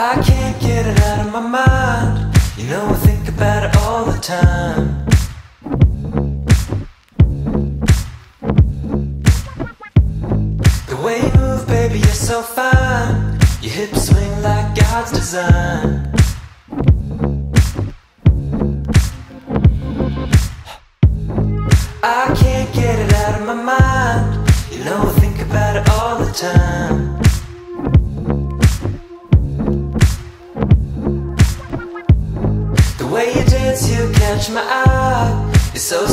I can't get it out of my mind. You know, I think about it all the time. The way you move, baby, you're so fine. Your hips swing like God's design. I can't get it out of my mind. You know, I think about it all the time. The way you dance, you catch my eye. You're so